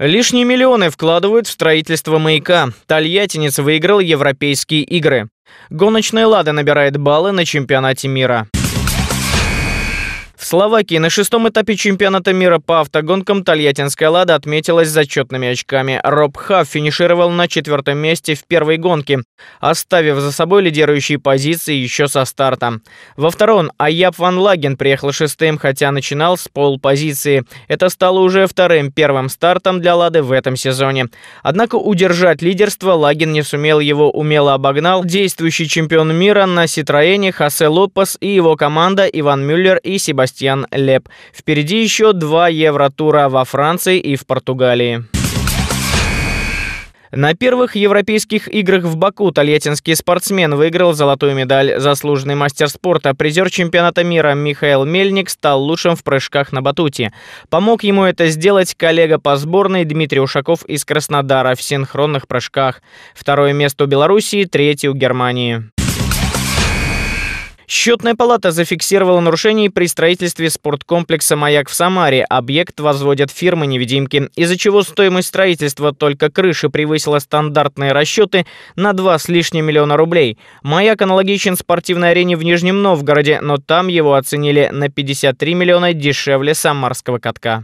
Лишние миллионы вкладывают в строительство маяка. Тольяттинец выиграл европейские игры. Гоночная «Лада» набирает баллы на чемпионате мира. В Словакии на шестом этапе чемпионата мира по автогонкам Тольяттинская «Лада» отметилась зачетными очками. Роб Хафф финишировал на четвертом месте в первой гонке, оставив за собой лидирующие позиции еще со старта. Во втором Аяп Ван Лаген приехал шестым, хотя начинал с полпозиции. Это стало уже вторым первым стартом для «Лады» в этом сезоне. Однако удержать лидерство Лаген не сумел, его умело обогнал действующий чемпион мира на «Ситроене» Хосе Лопес и его команда Иван Мюллер и Себастьян Себастьян Леп. Впереди еще два Евротура во Франции и в Португалии. На первых европейских играх в Баку тольяттинский спортсмен выиграл золотую медаль. Заслуженный мастер спорта, призер чемпионата мира Михаил Мельник стал лучшим в прыжках на батуте. Помог ему это сделать коллега по сборной Дмитрий Ушаков из Краснодара в синхронных прыжках. Второе место у Белоруссии, третье у Германии. Счетная палата зафиксировала нарушение при строительстве спорткомплекса «Маяк» в Самаре. Объект возводят фирмы-невидимки, из-за чего стоимость строительства только крыши превысила стандартные расчеты на 2 с лишним миллиона рублей. «Маяк» аналогичен спортивной арене в Нижнем Новгороде, но там его оценили на 53 миллиона дешевле самарского катка.